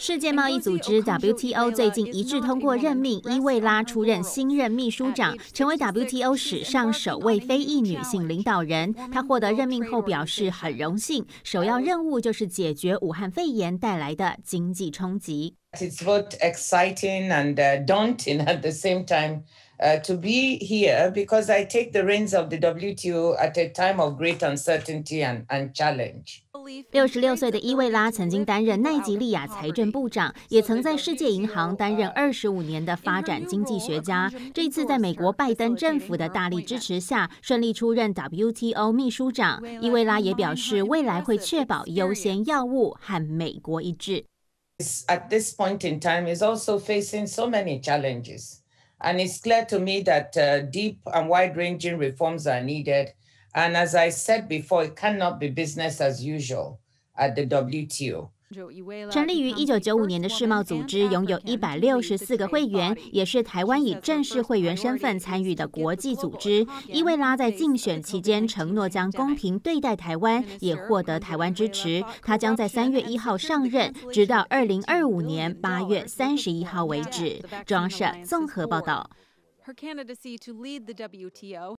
世界贸易组织 WTO 最近一致通过任命伊维拉出任新任秘书长，成为 WTO 史上首位非裔女性领导人。她获得任命后表示很荣幸，首要任务就是解决武汉肺炎带来的经济冲击。It's both exciting and daunting at the same time. uh, to be here because I take the reins of the WTO at a time of great uncertainty and, and challenge. 六十六岁的伊维拉曾经担任奈及利亚财政部长，也曾在世界银行担任二十五年的发展经济学家。这一次在美国拜登政府的大力支持下，顺利出任 WTO 秘书长。伊维拉也表示，未来会确保优先药物和美国一致。At this point in time, is also facing so many challenges. And it's clear to me that uh, deep and wide ranging reforms are needed. And as I said before, it cannot be business as usual at the WTO. 成立于一九九五年的世贸组织拥有一百六十四个会员，也是台湾以正式会员身份参与的国际组织。伊维拉在竞选期间承诺将公平对待台湾，也获得台湾支持。他将在三月一号上任，直到二零二五年八月三十一号为止。中央社综合报道。